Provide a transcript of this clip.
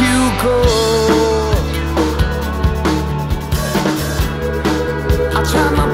you go. I try my